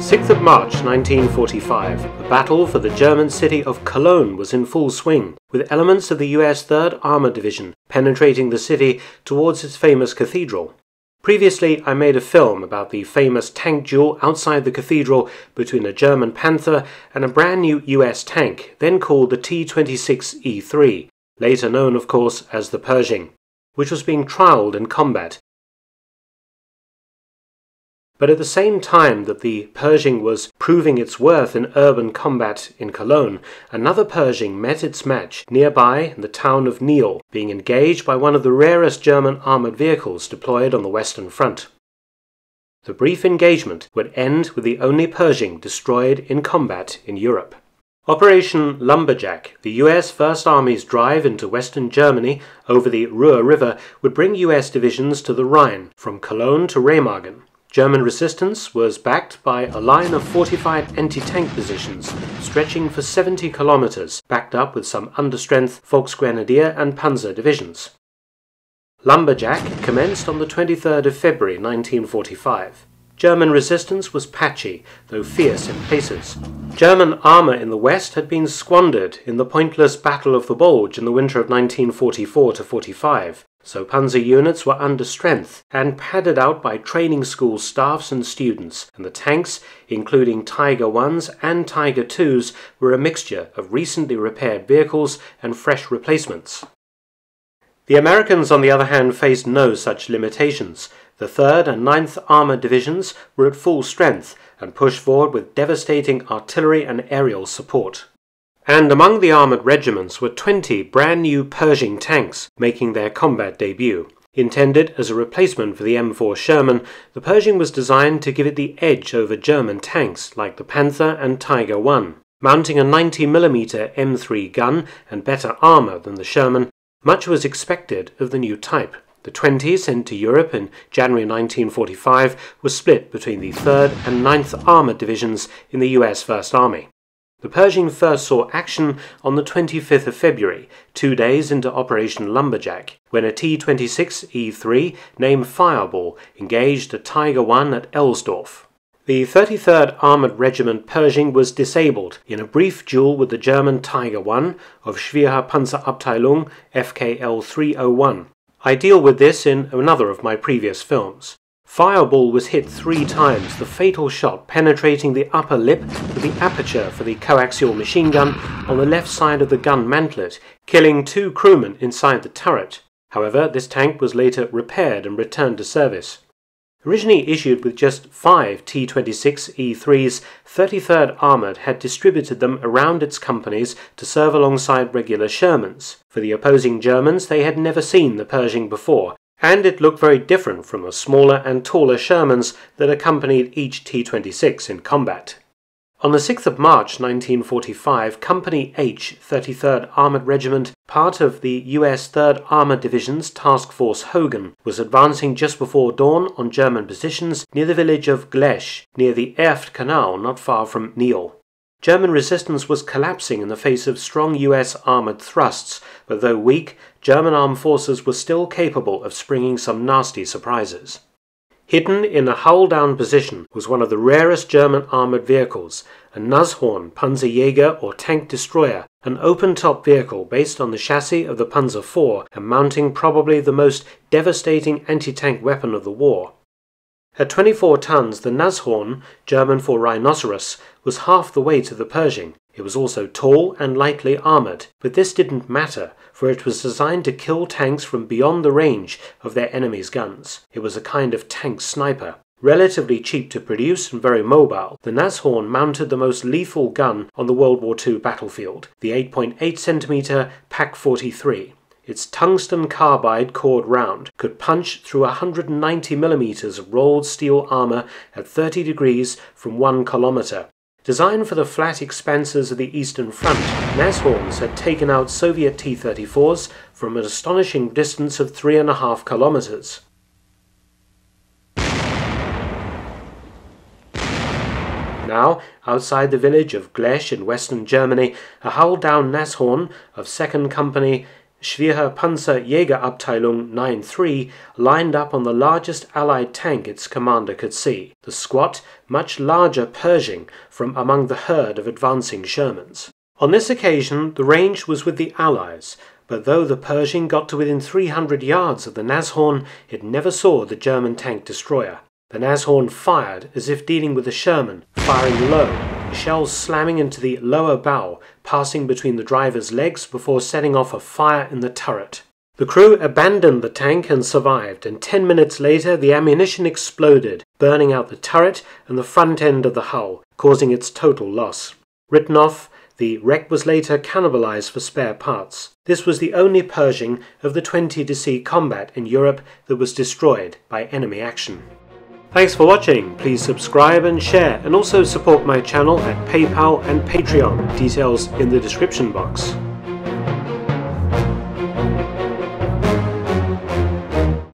Sixth of March 1945, the battle for the German city of Cologne was in full swing, with elements of the US 3rd Armored Division penetrating the city towards its famous cathedral. Previously, I made a film about the famous tank duel outside the cathedral between a German Panther and a brand new US tank, then called the T 26E3, later known, of course, as the Pershing, which was being trialled in combat but at the same time that the Pershing was proving its worth in urban combat in Cologne, another Pershing met its match nearby in the town of Niehl, being engaged by one of the rarest German armoured vehicles deployed on the Western Front. The brief engagement would end with the only Pershing destroyed in combat in Europe. Operation Lumberjack, the US First Army's drive into western Germany over the Ruhr River, would bring US divisions to the Rhine, from Cologne to Remagen. German resistance was backed by a line of fortified anti-tank positions stretching for 70 kilometers, backed up with some understrength Volksgrenadier and Panzer divisions. Lumberjack commenced on the 23rd of February 1945. German resistance was patchy, though fierce in places. German armour in the west had been squandered in the pointless Battle of the Bulge in the winter of 1944 45, so Panzer units were under strength and padded out by training school staffs and students, and the tanks, including Tiger 1s and Tiger 2s, were a mixture of recently repaired vehicles and fresh replacements. The Americans, on the other hand, faced no such limitations. The 3rd and 9th Armoured Divisions were at full strength and pushed forward with devastating artillery and aerial support. And among the armoured regiments were 20 brand new Pershing tanks making their combat debut. Intended as a replacement for the M4 Sherman, the Pershing was designed to give it the edge over German tanks like the Panther and Tiger I. Mounting a 90mm M3 gun and better armour than the Sherman, much was expected of the new type. The 20 sent to Europe in January 1945 was split between the 3rd and 9th Armoured Divisions in the US First Army. The Pershing first saw action on the 25th of February, two days into Operation Lumberjack, when a T-26E3 named Fireball engaged a Tiger I at Elsdorf. The 33rd Armoured Regiment Pershing was disabled in a brief duel with the German Tiger I of Schwerer Panzerabteilung FKL 301. I deal with this in another of my previous films. Fireball was hit three times, the fatal shot penetrating the upper lip of the aperture for the coaxial machine gun on the left side of the gun mantlet, killing two crewmen inside the turret. However, this tank was later repaired and returned to service. Originally issued with just five T-26E3s, 33rd Armoured had distributed them around its companies to serve alongside regular Shermans. For the opposing Germans, they had never seen the Pershing before, and it looked very different from the smaller and taller Shermans that accompanied each T-26 in combat. On the 6th of March 1945, Company H, 33rd Armored Regiment, part of the US 3rd Armored Division's Task Force Hogan, was advancing just before dawn on German positions near the village of Glesch, near the Erft Canal not far from Niehl. German resistance was collapsing in the face of strong US armoured thrusts, but though weak, German armed forces were still capable of springing some nasty surprises. Hidden in a hull-down position was one of the rarest German armoured vehicles, a Nashorn Panzerjäger or tank destroyer, an open-top vehicle based on the chassis of the Panzer IV and mounting probably the most devastating anti-tank weapon of the war. At 24 tons, the Nashorn, German for rhinoceros, was half the weight of the Pershing. It was also tall and lightly armoured, but this didn't matter, for it was designed to kill tanks from beyond the range of their enemy's guns. It was a kind of tank sniper. Relatively cheap to produce and very mobile, the Nashorn mounted the most lethal gun on the World War II battlefield, the 8.8 cm Pak 43. Its tungsten carbide cored round could punch through 190 millimeters of rolled steel armor at 30 degrees from 1 kilometer. Designed for the flat expanses of the Eastern Front, Nashorns had taken out Soviet T-34s from an astonishing distance of 3.5 kilometers. Now, outside the village of Glesch in western Germany, a hull-down Nashorn of 2nd Company Schwerer Panzerjägerabteilung 9-3 lined up on the largest Allied tank its commander could see, the squat, much larger Pershing from among the herd of advancing Shermans. On this occasion, the range was with the Allies, but though the Pershing got to within 300 yards of the Nashorn, it never saw the German tank destroyer. The Nashorn fired as if dealing with a Sherman, firing low, shells slamming into the lower bow, passing between the driver's legs before setting off a fire in the turret. The crew abandoned the tank and survived, and ten minutes later the ammunition exploded, burning out the turret and the front end of the hull, causing its total loss. Written off, the wreck was later cannibalized for spare parts. This was the only Pershing of the 20 to see combat in Europe that was destroyed by enemy action. Thanks for watching, please subscribe and share and also support my channel at PayPal and Patreon, details in the description box.